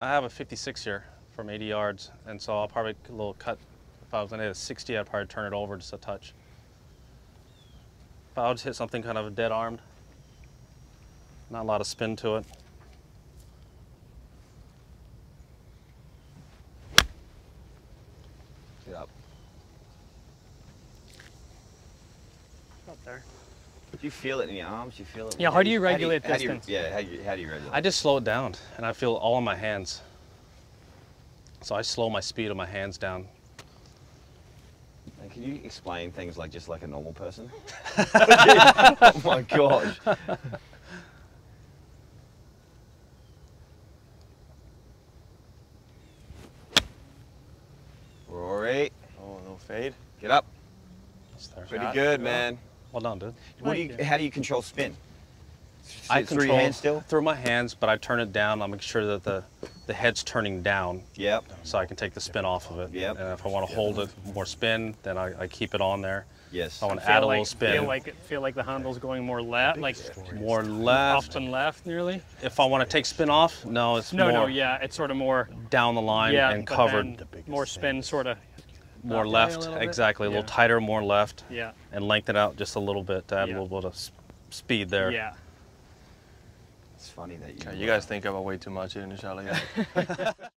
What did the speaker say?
I have a 56 here from 80 yards, and so I'll probably a little cut. If I was going to hit a 60, I'd probably turn it over just a touch. If I would hit something kind of dead armed, not a lot of spin to it. Get up. Up there. Do you feel it in your arms? Do You feel it? Yeah, how do you regulate how do you, distance? yeah, how do you, how do you regulate? I just slow it down, and I feel all in my hands. So I slow my speed of my hands down. And can you explain things like just like a normal person? oh my gosh. Rory, Oh, no fade. get up. Pretty Shot. good, Yeah. man. Well done, dude. What do you, you. how do you control spin? I through your control hands still? through my hands, but I turn it down. I make sure that the the head's turning down, Yep. so I can take the spin off of it. Yep. And if I want to hold it more spin, then I, I keep it on there. Yes. I want to add a like, little spin, Feel like feel like the handle's going more left, like more up left. and left, nearly. If I want to take spin off, no, it's No, more no, yeah, it's sort of more. down the line yeah, and covered. more spin, sort of. More that way a left, little bit. exactly. A little Yeah. tighter, more left, Yeah, and lengthen out just a little bit to add Yeah. a little bit of speed there. yeah. It's funny that you. Okay, you guys think about way too much in the shot like that.